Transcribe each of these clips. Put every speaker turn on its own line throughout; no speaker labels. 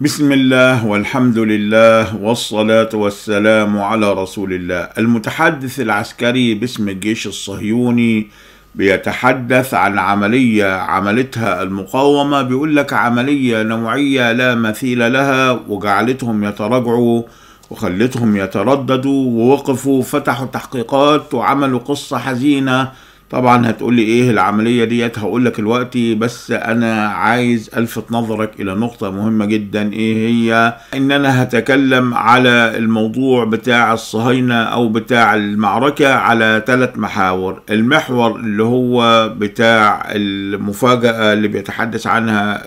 بسم الله والحمد لله والصلاة والسلام على رسول الله. المتحدث العسكري باسم الجيش الصهيوني بيتحدث عن عملية عملتها المقاومة بيقول لك عملية نوعية لا مثيل لها وجعلتهم يتراجعوا وخلتهم يترددوا ووقفوا فتحوا تحقيقات وعملوا قصة حزينة طبعا هتقولي إيه العملية ديت؟ هقولك دلوقتي بس أنا عايز ألفت نظرك إلى نقطة مهمة جدا. إيه هي؟ إن أنا هتكلم على الموضوع بتاع الصهاينة أو بتاع المعركة على ثلاث محاور. المحور اللي هو بتاع المفاجأة اللي بيتحدث عنها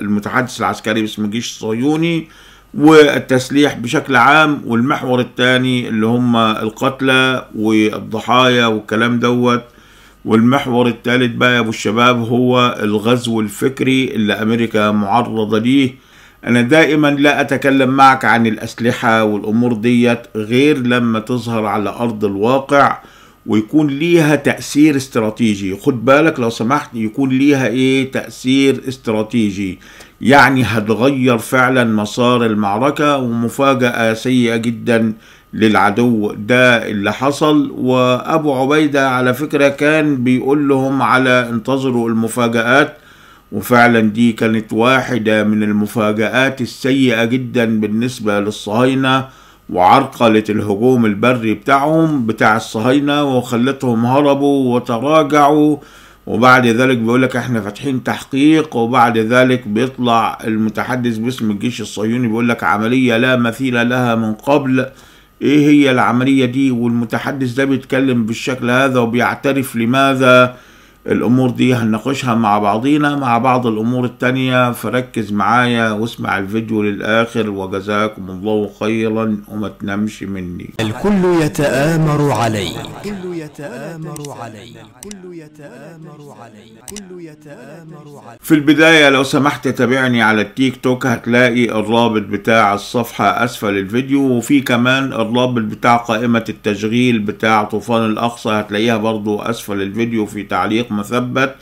المتحدث العسكري باسم الجيش الصهيوني والتسليح بشكل عام والمحور الثاني اللي هم القتلى والضحايا والكلام دوت. والمحور الثالث بقى يا أبو الشباب هو الغزو الفكري اللي أمريكا معرضة ليه. أنا دائما لا أتكلم معك عن الأسلحة والأمور ديت غير لما تظهر على أرض الواقع. ويكون ليها تأثير استراتيجي. خد بالك لو سمحت يكون ليها إيه؟ تأثير استراتيجي. يعني هتغير فعلا مسار المعركة ومفاجأة سيئة جدا للعدو. ده اللي حصل. وأبو عبيدة على فكرة كان بيقول لهم على انتظروا المفاجآت. وفعلا دي كانت واحدة من المفاجآت السيئة جدا بالنسبة للصهاينة. وعرقلت الهجوم البري بتاعهم بتاع الصهاينة وخلتهم هربوا وتراجعوا. وبعد ذلك بيقول لك إحنا فاتحين تحقيق وبعد ذلك بيطلع المتحدث باسم الجيش الصهيوني بيقول لك عملية لا مثيل لها من قبل. إيه هي العملية دي؟ والمتحدث ده بيتكلم بالشكل هذا وبيعترف لماذا؟ الأمور دي هنناقشها مع بعضينا مع بعض الأمور التانية. فركز معايا واسمع الفيديو للآخر. وجزاكم الله خيرا وما تنامش مني.
الكل يتآمر علي. الكل يتآمر علي. الكل يتآمر علي. الكل يتآمر علي.
في البداية لو سمحت تابعني على التيك توك هتلاقي الرابط بتاع الصفحة أسفل الفيديو. وفي كمان الرابط بتاع قائمة التشغيل بتاع طوفان الأقصى هتلاقيها برضو أسفل الفيديو في تعليق مثبت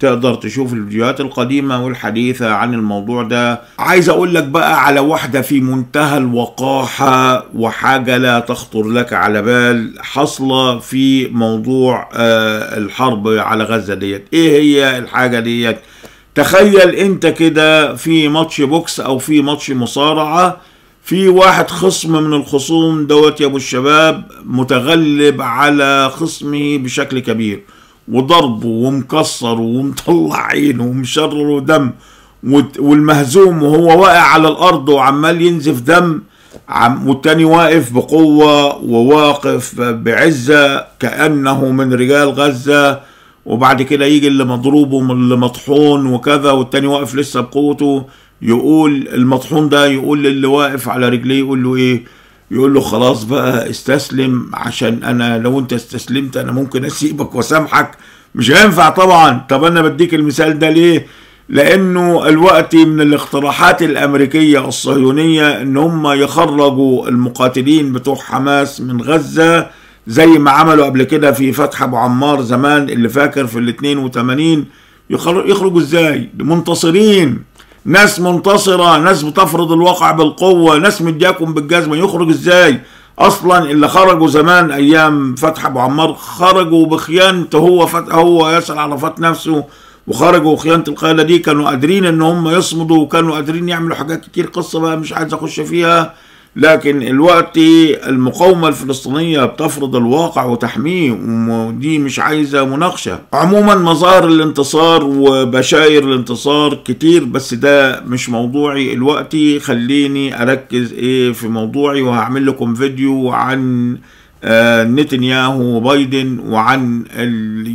تقدر تشوف الفيديوهات القديمة والحديثة عن الموضوع ده. عايز أقول لك بقى على واحدة في منتهى الوقاحة وحاجة لا تخطر لك على بال حصلة في موضوع آه الحرب على غزة ديت. إيه هي الحاجة ديت؟ تخيل أنت كده في match box أو في ماتش مصارعة في واحد خصم من الخصوم دوت يا أبو الشباب متغلب على خصمه بشكل كبير. وضربه ومكسر ومطلع عينه ومشرر دم والمهزوم وهو واقع على الأرض وعمال ينزف دم. والتاني واقف بقوة وواقف بعزة كأنه من رجال غزة. وبعد كده يجي اللي مضروب واللي مطحون وكذا والتاني واقف لسه بقوته. يقول المطحون ده يقول للي واقف على رجليه يقول له إيه؟ يقول له خلاص بقى استسلم عشان أنا لو أنت استسلمت أنا ممكن أسيبك وأسامحك. مش هينفع طبعا. طب أنا بديك المثال ده ليه؟ لأنه الوقت من الاقتراحات الأمريكية الصهيونية إن هم يخرجوا المقاتلين بتوع حماس من غزة زي ما عملوا قبل كده في فتح أبو عمار زمان اللي فاكر في ال 82 يخرجوا إزاي؟ منتصرين. ناس منتصرة ناس بتفرض الواقع بالقوة ناس مدياكم بالجزمة يخرج إزاي؟ أصلا اللي خرجوا زمان أيام فتح أبو عمار خرجوا بخيانته هو فتح هو ياسر عرفات نفسه وخرجوا خيانة القيادة دي كانوا قادرين إن هم يصمدوا وكانوا قادرين يعملوا حاجات كتير قصة بقى مش عايز أخش فيها. لكن الوقت المقاومة الفلسطينية بتفرض الواقع وتحميه ودي مش عايزة مناقشة. عموما مظاهر الانتصار وبشاير الانتصار كتير بس ده مش موضوعي الوقت. خليني أركز إيه في موضوعي وهعمل لكم فيديو عن نتنياهو وبايدن وعن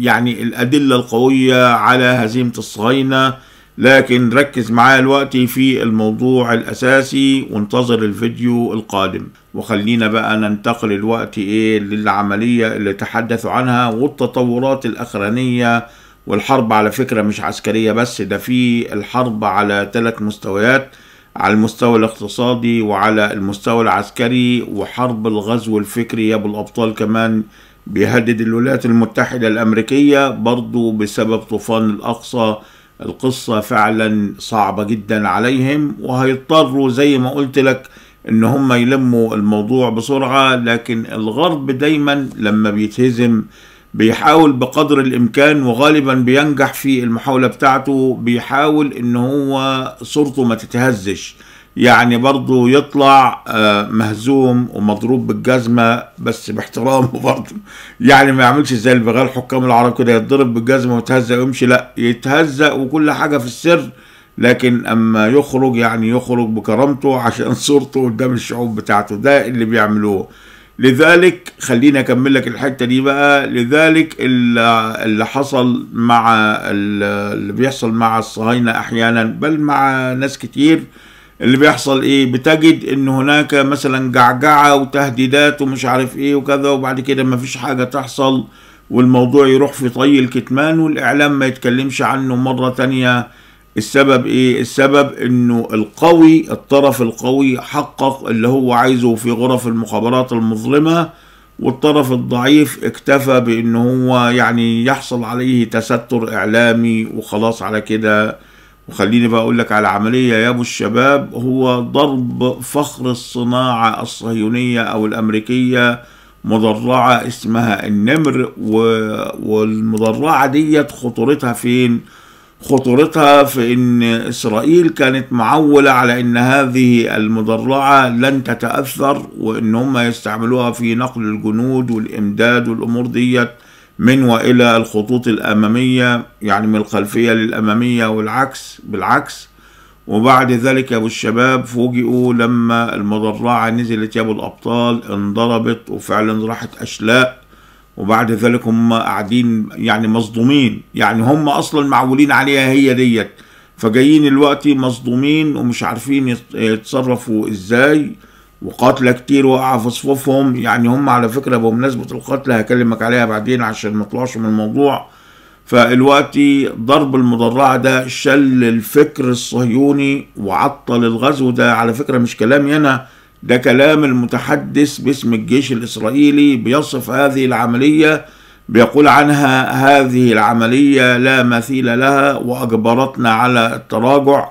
يعني الأدلة القوية على هزيمة الصهاينة. لكن ركز معايا دلوقتي في الموضوع الأساسي وانتظر الفيديو القادم. وخلينا بقى ننتقل الوقت إيه للعملية اللي تحدثوا عنها والتطورات الأخرانية. والحرب على فكرة مش عسكرية بس ده في الحرب على ثلاث مستويات على المستوى الاقتصادي وعلى المستوى العسكري وحرب الغزو الفكري يا أبو الأبطال كمان بيهدد الولايات المتحدة الأمريكية برضو بسبب طوفان الأقصى القصة فعلا صعبة جدا عليهم وهيضطروا زي ما قلت لك إن هم يلموا الموضوع بسرعة لكن الغرب دايما لما بيتهزم بيحاول بقدر الإمكان وغالبا بينجح في المحاولة بتاعته بيحاول إن هو صورته ما تتهزش. يعني برضه يطلع مهزوم ومضروب بالجزمة بس باحترامه برضه يعني ما يعملش زي البغال حكام العرب كده يتضرب بالجزمة ويتهزق ويمشي. لا يتهزق وكل حاجة في السر لكن أما يخرج يعني يخرج بكرامته عشان صورته قدام الشعوب بتاعته. ده اللي بيعملوه. لذلك خليني أكمل لك الحتة دي بقى. لذلك اللي حصل مع اللي بيحصل مع الصهاينة أحيانا بل مع ناس كتير اللي بيحصل إيه؟ بتجد إن هناك مثلا جعجعه وتهديدات ومش عارف إيه وكذا وبعد كده ما فيش حاجة تحصل والموضوع يروح في طي الكتمان والإعلام ما يتكلمش عنه مرة تانية. السبب إيه؟ السبب إنه القوي الطرف القوي حقق اللي هو عايزه في غرف المخابرات المظلمة والطرف الضعيف اكتفى بإن هو يعني يحصل عليه تستر إعلامي وخلاص على كده. وخليني بقى أقول لك على عملية يا أبو الشباب هو ضرب فخر الصناعة الصهيونية أو الأمريكية مدرعة اسمها النمر والمدرعة ديت خطورتها فين؟ خطورتها في إن إسرائيل كانت معولة على إن هذه المدرعة لن تتأثر وإن هم يستعملوها في نقل الجنود والإمداد والأمور ديت. من وإلى الخطوط الأمامية يعني من الخلفية للأمامية والعكس بالعكس. وبعد ذلك يا أبو الشباب فوجئوا لما المدرعة نزلت يا أبو الأبطال انضربت وفعلا راحت أشلاء. وبعد ذلك هم قاعدين يعني مصدومين. يعني هم أصلا معولين عليها هي ديت. فجايين الوقت مصدومين ومش عارفين يتصرفوا إزاي. وقاتلة كتير وقع في صفوفهم. يعني هم على فكرة بمناسبة القتلى هكلمك عليها بعدين عشان ما طلعش من الموضوع. فالوقت ضرب المدرعة ده شل الفكر الصهيوني وعطل الغزو ده. على فكرة مش كلامي أنا ده كلام المتحدث باسم الجيش الإسرائيلي بيصف هذه العملية بيقول عنها هذه العملية لا مثيل لها وأجبرتنا على التراجع.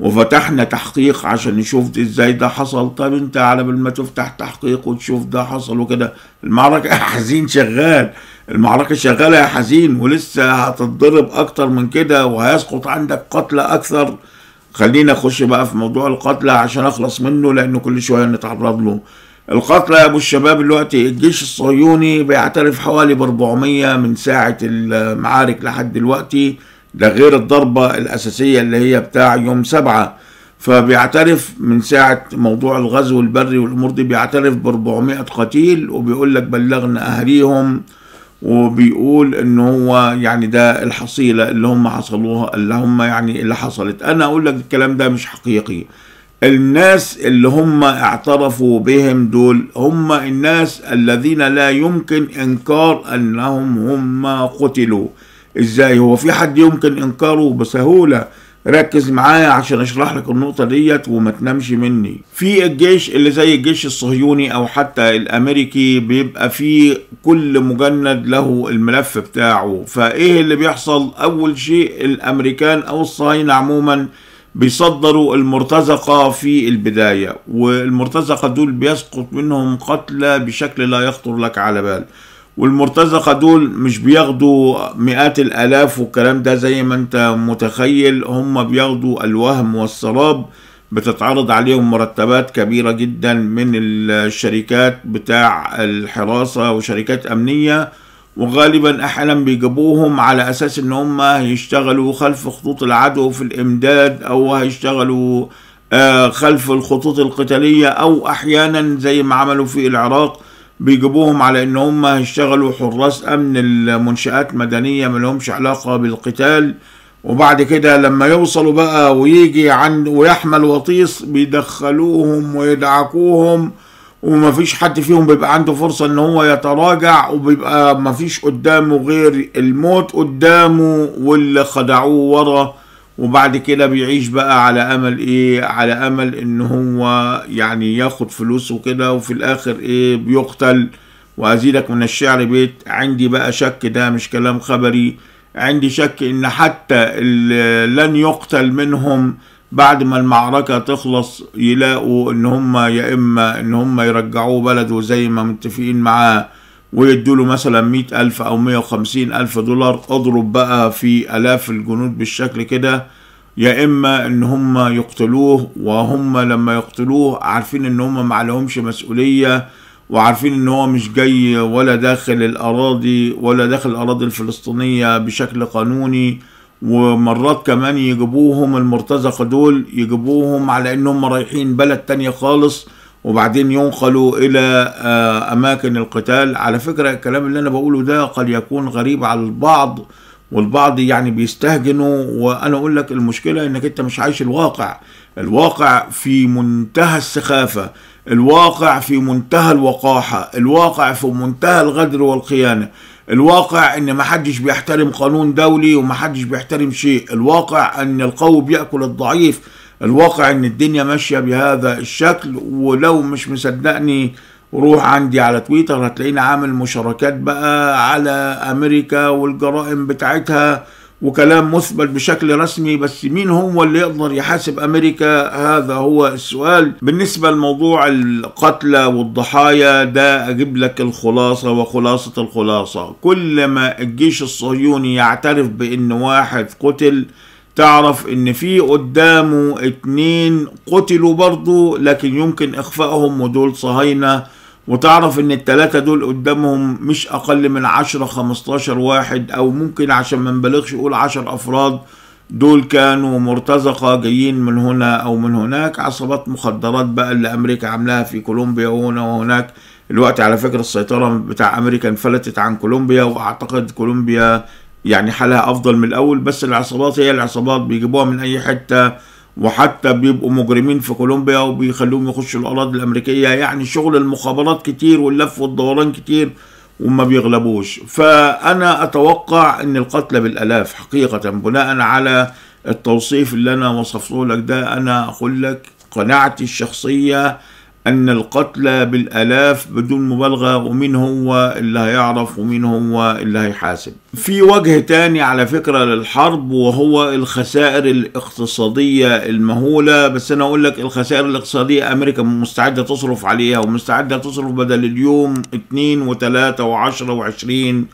وفتحنا تحقيق عشان نشوف إزاي ده حصل. طب انت على بال ما تفتح تحقيق وتشوف ده حصل وكده. المعركة يا حزين شغال. المعركة شغالة يا حزين ولسه هتتضرب أكتر من كده وهيسقط عندك قتلى أكثر. خلينا نخش بقى في موضوع القتلى عشان أخلص منه لأنه كل شوية نتعرض له. القتلى يا أبو الشباب دلوقتي الجيش الصهيوني بيعترف حوالي ب 400 من ساعة المعارك لحد دلوقتي. ده غير الضربة الأساسية اللي هي بتاع يوم سبعة. فبيعترف من ساعة موضوع الغزو البري والأمور دي بيعترف ب 400 قتيل وبيقول لك بلغنا أهليهم وبيقول إن هو يعني ده الحصيلة اللي هم حصلوها اللي هم يعني اللي حصلت. أنا أقول لك الكلام ده مش حقيقي. الناس اللي هم اعترفوا بهم دول هم الناس الذين لا يمكن إنكار أنهم هم قتلوا. إزاي هو في حد يمكن إنكاره بسهولة؟ ركز معايا عشان أشرح لك النقطة ديت وما تنامش مني. في الجيش اللي زي الجيش الصهيوني أو حتى الأمريكي بيبقى فيه كل مجند له الملف بتاعه. فإيه اللي بيحصل؟ أول شيء الأمريكان أو الصهاينة عموما بيصدروا المرتزقة في البداية والمرتزقة دول بيسقط منهم قتلى بشكل لا يخطر لك على بال. والمرتزقة دول مش بياخدوا مئات الآلاف والكلام ده زي ما انت متخيل. هم بياخدوا الوهم والسراب بتتعرض عليهم مرتبات كبيرة جدا من الشركات بتاع الحراسة وشركات أمنية وغالبا أحيانا بيجيبوهم على أساس إن هم هيشتغلوا خلف خطوط العدو في الإمداد أو هيشتغلوا خلف الخطوط القتالية أو أحيانا زي ما عملوا في العراق. بيجيبوهم على إن هم يشتغلوا حراس أمن المنشآت مدنية ملهمش علاقة بالقتال. وبعد كده لما يوصلوا بقى ويجي عند ويحمل وطيس بيدخلوهم ويدعكوهم ومفيش حد فيهم بيبقى عنده فرصة إن هو يتراجع وبيبقى مفيش قدامه غير الموت قدامه واللي خدعوه ورا. وبعد كده بيعيش بقى على أمل إيه؟ على أمل إن هو يعني ياخد فلوس وكده وفي الآخر إيه؟ بيقتل. وأزيدك من الشعر بيت عندي بقى شك ده مش كلام خبري. عندي شك إن حتى لن يقتل منهم بعد ما المعركة تخلص يلاقوا إن هم يا إما إن هم يرجعوه بلده زي ما متفقين معاه. ويدوا له مثلا مئة ألف أو مئة وخمسين ألف دولار اضرب بقى في آلاف الجنود بالشكل كده. يا إما إن هم يقتلوه وهم لما يقتلوه عارفين إن هم معلهمش مسؤولية وعارفين إن هو مش جاي ولا داخل الأراضي ولا داخل الأراضي الفلسطينية بشكل قانوني. ومرات كمان يجيبوهم المرتزقة دول يجيبوهم على إنهم رايحين بلد تانية خالص. وبعدين ينقلوا إلى أماكن القتال. على فكرة الكلام اللي أنا بقوله ده قد يكون غريب على البعض والبعض يعني بيستهجنوا. وأنا أقول لك المشكلة إنك أنت مش عايش الواقع. الواقع في منتهى السخافة. الواقع في منتهى الوقاحة. الواقع في منتهى الغدر والخيانة. الواقع إن محدش بيحترم قانون دولي ومحدش بيحترم شيء. الواقع إن القوي بياكل الضعيف. الواقع إن الدنيا ماشية بهذا الشكل ولو مش مصدقني روح عندي على تويتر هتلاقيني عامل مشاركات بقى على أمريكا والجرائم بتاعتها وكلام مثبت بشكل رسمي بس مين هو اللي يقدر يحاسب أمريكا؟ هذا هو السؤال. بالنسبة لموضوع القتلى والضحايا ده أجيب لك الخلاصة وخلاصة الخلاصة. كل ما الجيش الصهيوني يعترف بإن واحد قتل تعرف إن في قدامه اتنين قتلوا برضه لكن يمكن إخفائهم ودول صهاينة. وتعرف إن التلاتة دول قدامهم مش أقل من عشرة خمستاشر واحد أو ممكن عشان ما نبالغش يقول عشر أفراد دول كانوا مرتزقة جايين من هنا أو من هناك. عصابات مخدرات بقى اللي أمريكا عاملاها في كولومبيا وهنا وهناك. الوقت على فكرة السيطرة بتاع أمريكا انفلتت عن كولومبيا وأعتقد كولومبيا يعني حالها أفضل من الأول بس العصابات هي العصابات بيجيبوها من أي حتة وحتى بيبقوا مجرمين في كولومبيا وبيخلوهم يخشوا الأراضي الأمريكية. يعني شغل المخابرات كتير واللف والدوران كتير وما بيغلبوش. فأنا أتوقع إن القتل بالألاف حقيقة بناء على التوصيف اللي أنا وصفته لك ده أنا أقول لك قناعتي الشخصية أن القتلى بالآلاف بدون مبالغة ومين هو اللي هيعرف ومين هو اللي هيحاسب. في وجه تاني على فكرة للحرب وهو الخسائر الاقتصادية المهولة. بس أنا أقول لك الخسائر الاقتصادية أمريكا مستعدة تصرف عليها ومستعدة تصرف بدل اليوم اتنين وتلاتة وعشرة وعشرين.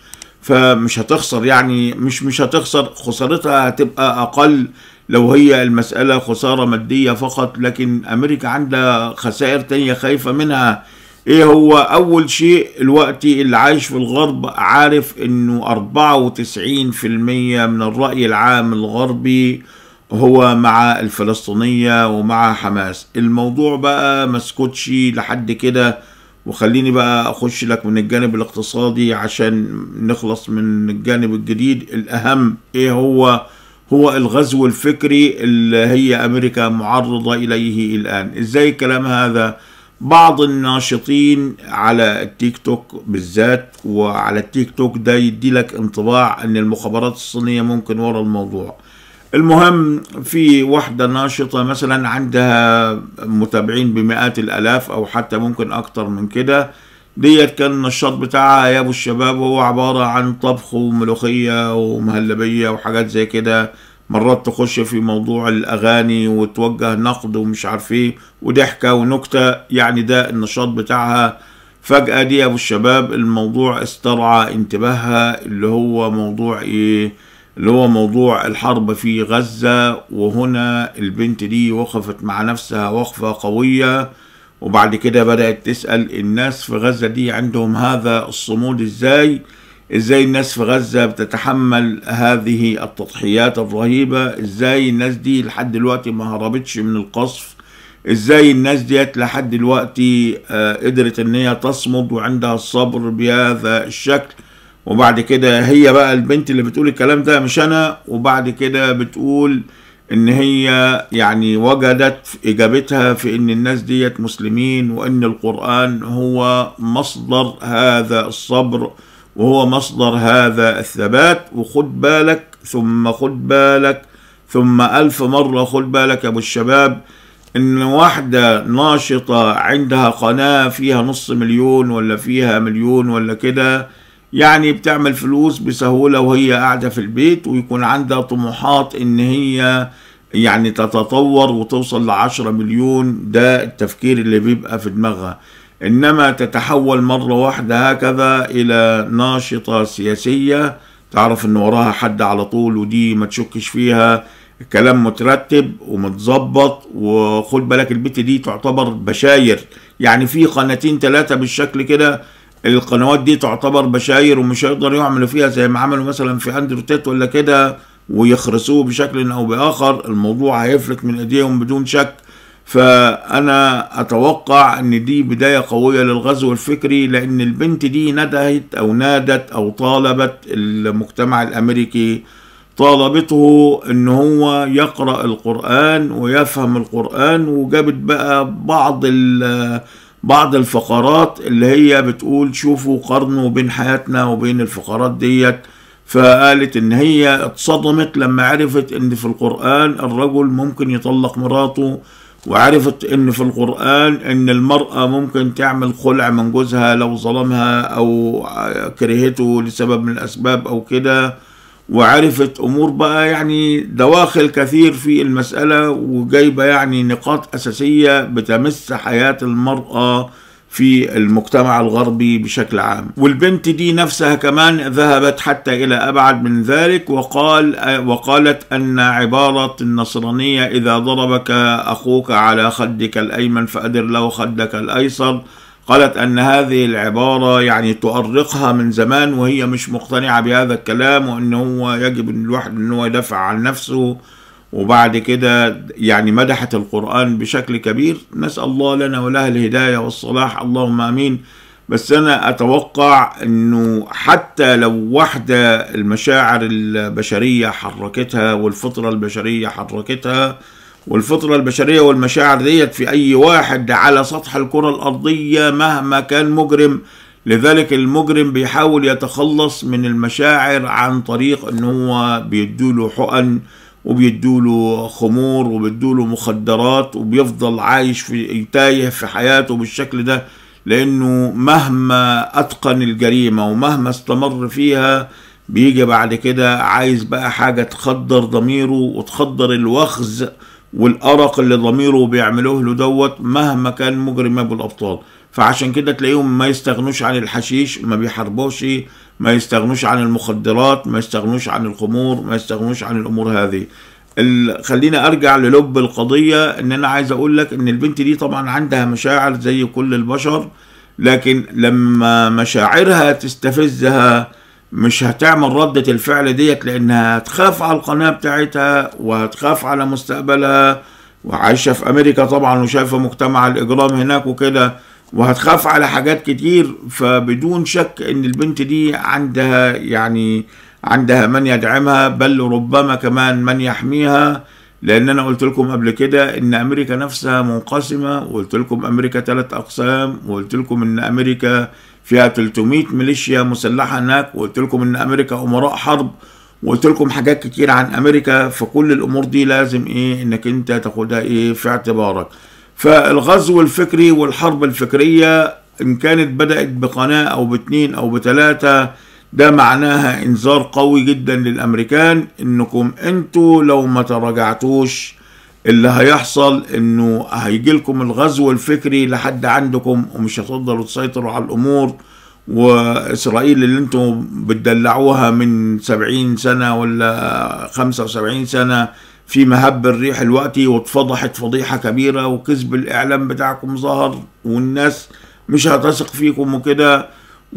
فمش هتخسر يعني مش مش هتخسر. خسارتها هتبقى أقل. لو هي المسألة خسارة مادية فقط لكن أمريكا عندها خسائر تانية خايفة منها. إيه هو أول شيء؟ الوقت اللي عايش في الغرب عارف إنه 94% من الرأي العام الغربي هو مع الفلسطينية ومع حماس. الموضوع بقى مسكتش لحد كده. وخليني بقى أخش لك من الجانب الاقتصادي عشان نخلص من الجانب الجديد. الأهم إيه هو؟ هو الغزو الفكري اللي هي أمريكا معرضة إليه الآن. إزاي الكلام هذا؟ بعض الناشطين على التيك توك بالذات وعلى التيك توك ده يدي لك انطباع إن المخابرات الصينية ممكن ورا الموضوع. المهم في واحدة ناشطة مثلا عندها متابعين بمئات الألاف أو حتى ممكن أكتر من كده ديت كان النشاط بتاعها يا أبو الشباب هو عبارة عن طبخ وملوخية ومهلبية وحاجات زي كده. مرات تخش في موضوع الأغاني وتوجه نقد ومش عارف إيه وضحكة ونكتة يعني ده النشاط بتاعها. فجأة دي يا أبو الشباب الموضوع استرعى انتباهها اللي هو موضوع إيه؟ اللي هو موضوع الحرب في غزة وهنا البنت دي وقفت مع نفسها وقفة قوية. وبعد كده بدأت تسأل الناس في غزة دي عندهم هذا الصمود إزاي؟ إزاي الناس في غزة بتتحمل هذه التضحيات الرهيبة؟ إزاي الناس دي لحد دلوقتي ما هربتش من القصف؟ إزاي الناس ديت لحد دلوقتي آه قدرت إن هي تصمد وعندها الصبر بهذا الشكل؟ وبعد كده هي بقى البنت اللي بتقول الكلام ده مش أنا وبعد كده بتقول إن هي يعني وجدت إجابتها في إن الناس ديت مسلمين وإن القرآن هو مصدر هذا الصبر وهو مصدر هذا الثبات. وخد بالك ثم خد بالك ثم ألف مرة خد بالك يا أبو الشباب إن واحدة ناشطة عندها قناة فيها نص مليون ولا فيها مليون ولا كده يعني بتعمل فلوس بسهولة وهي قاعدة في البيت ويكون عندها طموحات إن هي يعني تتطور وتوصل لعشرة مليون. ده التفكير اللي بيبقى في دماغها. إنما تتحول مرة واحدة هكذا إلى ناشطة سياسية. تعرف إن وراها حد على طول ودي ما تشكش فيها. كلام مترتب ومتظبط وخد بالك البت دي تعتبر بشاير. يعني في قناتين ثلاثة بالشكل كده القنوات دي تعتبر بشاير ومش هيقدروا يعملوا فيها زي ما عملوا مثلا في أندرو تيت ولا كده ويخرسوه بشكل أو بآخر. الموضوع هيفلت من إيديهم بدون شك. فأنا أتوقع إن دي بداية قوية للغزو الفكري لأن البنت دي ندهت أو نادت أو طالبت المجتمع الأمريكي طالبته إن هو يقرأ القرآن ويفهم القرآن وجابت بقى بعض بعض الفقرات اللي هي بتقول شوفوا قارنوا بين حياتنا وبين الفقرات ديت فقالت إن هي اتصدمت لما عرفت إن في القرآن الرجل ممكن يطلق مراته وعرفت إن في القرآن إن المرأة ممكن تعمل خلع من جوزها لو ظلمها أو كرهته لسبب من الأسباب أو كده. وعرفت أمور بقى يعني دواخل كثير في المسألة وجايبة يعني نقاط أساسية بتمس حياة المرأة في المجتمع الغربي بشكل عام. والبنت دي نفسها كمان ذهبت حتى إلى أبعد من ذلك وقال وقالت أن عبارة النصرانية إذا ضربك أخوك على خدك الأيمن فأدر له خدك الأيسر قالت أن هذه العبارة يعني تؤرقها من زمان وهي مش مقتنعة بهذا الكلام وأنه هو يجب أن الواحد أنه يدافع عن نفسه وبعد كده يعني مدحت القرآن بشكل كبير. نسأل الله لنا ولها الهداية والصلاح. اللهم آمين. بس أنا أتوقع أنه حتى لو واحدة المشاعر البشرية حركتها والفطرة البشرية حركتها والفطرة البشرية والمشاعر ديت في أي واحد على سطح الكرة الأرضية مهما كان مجرم. لذلك المجرم بيحاول يتخلص من المشاعر عن طريق إن هو بيدوله حقن وبيدوله خمور وبيدوله مخدرات وبيفضل عايش في تايه في حياته بالشكل ده. لأنه مهما أتقن الجريمة ومهما استمر فيها بيجي بعد كده عايز بقى حاجة تخدر ضميره وتخدر الوخز والأرق اللي ضميره بيعملوه له دوت مهما كان مجرم ابو الابطال فعشان كده تلاقيهم ما يستغنوش عن الحشيش ما بيحاربوش ما يستغنوش عن المخدرات ما يستغنوش عن الخمور ما يستغنوش عن الأمور هذه. خلينا أرجع للب القضية إن أنا عايز أقول لك إن البنت دي طبعا عندها مشاعر زي كل البشر لكن لما مشاعرها تستفزها مش هتعمل ردة الفعل ديت لأنها هتخاف على القناة بتاعتها وهتخاف على مستقبلها وعايشة في أمريكا طبعا وشايفة مجتمع الإجرام هناك وكده وهتخاف على حاجات كتير فبدون شك إن البنت دي عندها يعني عندها من يدعمها بل ربما كمان من يحميها لأن أنا قلت لكم قبل كده إن أمريكا نفسها منقسمة وقلت لكم أمريكا ثلاث أقسام وقلت لكم إن أمريكا فيها 300 ميليشيا مسلحة هناك وقلت لكم إن أمريكا أمراء حرب وقلت لكم حاجات كتير عن أمريكا فكل الأمور دي لازم إيه إنك أنت تاخدها إيه في اعتبارك. فالغزو الفكري والحرب الفكرية إن كانت بدأت بقناة أو باتنين أو بتلاتة ده معناها إنذار قوي جدا للأمريكان إنكم أنتوا لو ما تراجعتوش اللي هيحصل إنه هيجي لكم الغزو الفكري لحد عندكم ومش هتقدروا تسيطروا على الأمور. وإسرائيل اللي أنتم بتدلعوها من سبعين سنة ولا خمسة وسبعين سنة في مهب الريح الوقتي واتفضحت فضيحة كبيرة وكذب الإعلام بتاعكم ظهر والناس مش هتثق فيكم وكده.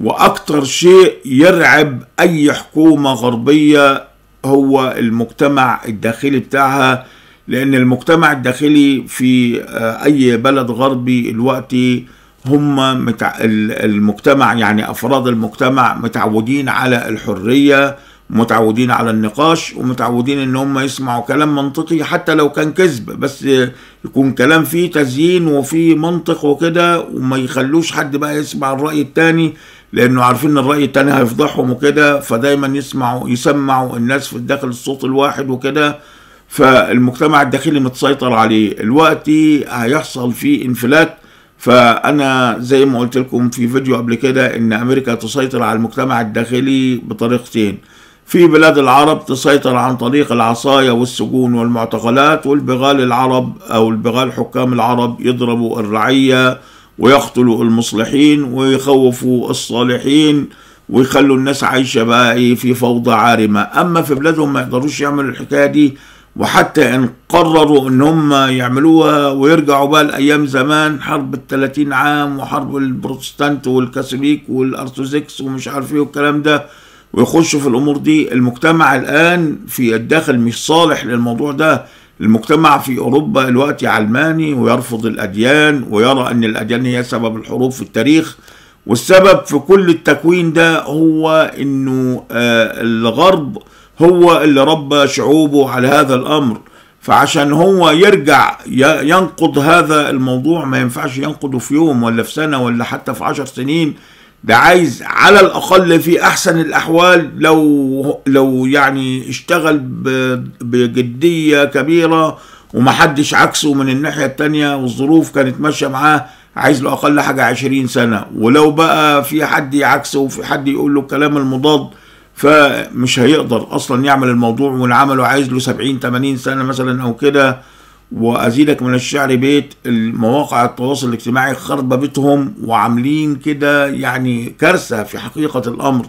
وأكتر شيء يرعب أي حكومة غربية هو المجتمع الداخلي بتاعها. لأن المجتمع الداخلي في أي بلد غربي الوقتي هم متع... المجتمع يعني أفراد المجتمع متعودين على الحرية متعودين على النقاش ومتعودين إن هم يسمعوا كلام منطقي حتى لو كان كذب بس يكون كلام فيه تزيين وفيه منطق وكده وما يخلوش حد بقى يسمع الرأي التاني لأنه عارفين إن الرأي التاني هيفضحهم وكده فدايما يسمعوا يسمعوا الناس في الداخل الصوت الواحد وكده فالمجتمع الداخلي متسيطر عليه. الوقت هيحصل فيه انفلات. فأنا زي ما قلت لكم في فيديو قبل كده إن أمريكا تسيطر على المجتمع الداخلي بطريقتين. في بلاد العرب تسيطر عن طريق العصاية والسجون والمعتقلات والبغال العرب أو البغال حكام العرب يضربوا الرعية ويقتلوا المصلحين ويخوفوا الصالحين ويخلوا الناس عايشة بقى إيه في فوضى عارمة. أما في بلادهم ما يقدروش يعملوا الحكاية دي وحتى إن قرروا إن هم يعملوها ويرجعوا بقى لأيام زمان حرب الثلاثين عام وحرب البروتستانت والكاثوليك والأرثوذكس ومش عارف إيه والكلام ده ويخشوا في الأمور دي. المجتمع الآن في الداخل مش صالح للموضوع ده. المجتمع في أوروبا الوقت علماني ويرفض الأديان ويرى أن الأديان هي سبب الحروب في التاريخ. والسبب في كل التكوين ده هو أنه آه الغرب هو اللي ربى شعوبه على هذا الأمر. فعشان هو يرجع ينقض هذا الموضوع ما ينفعش ينقضه في يوم ولا في سنة ولا حتى في عشر سنين. ده عايز على الأقل في أحسن الأحوال لو لو يعني اشتغل بجدية كبيرة ومحدش عكسه من الناحية التانية والظروف كانت ماشية معاه عايز له أقل حاجة عشرين سنة. ولو بقى في حد يعكسه وفي حد يقول له الكلام المضاد فمش هيقدر أصلا يعمل الموضوع والعمله عايز له سبعين تمانين سنة مثلا أو كده وأزيدك من الشعر بيت المواقع التواصل الاجتماعي خرب بيتهم وعاملين كده يعني كارثة في حقيقة الأمر.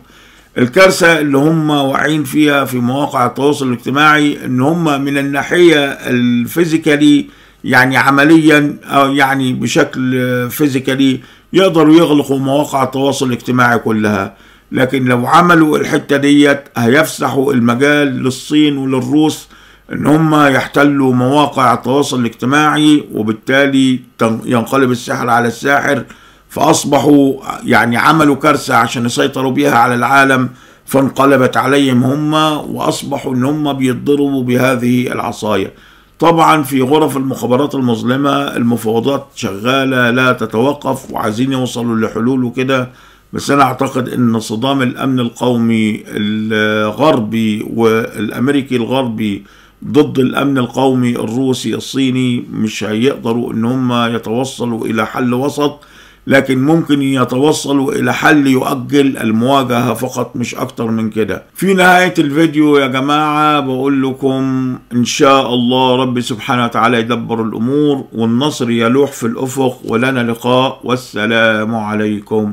الكارثة اللي هم واقعين فيها في مواقع التواصل الاجتماعي إن هم من الناحية ال physically يعني عمليا أو يعني بشكل physically يقدروا يغلقوا مواقع التواصل الاجتماعي كلها. لكن لو عملوا الحتة ديت هيفسحوا المجال للصين وللروس إن هم يحتلوا مواقع التواصل الاجتماعي وبالتالي ينقلب السحر على الساحر فأصبحوا يعني عملوا كارثة عشان يسيطروا بيها على العالم فانقلبت عليهم هم وأصبحوا إن هم بيتضربوا بهذه العصاية. طبعا في غرف المخابرات المظلمة المفاوضات شغالة لا تتوقف وعايزين يوصلوا لحلول وكده. بس أنا أعتقد إن صدام الأمن القومي الغربي والأمريكي الغربي ضد الأمن القومي الروسي الصيني مش هيقدروا إن هم يتوصلوا إلى حل وسط لكن ممكن يتوصلوا إلى حل يؤجل المواجهة فقط مش أكتر من كده. في نهاية الفيديو يا جماعة بقول لكم إن شاء الله رب سبحانه وتعالى يدبر الأمور والنصر يلوح في الأفق ولنا لقاء والسلام عليكم.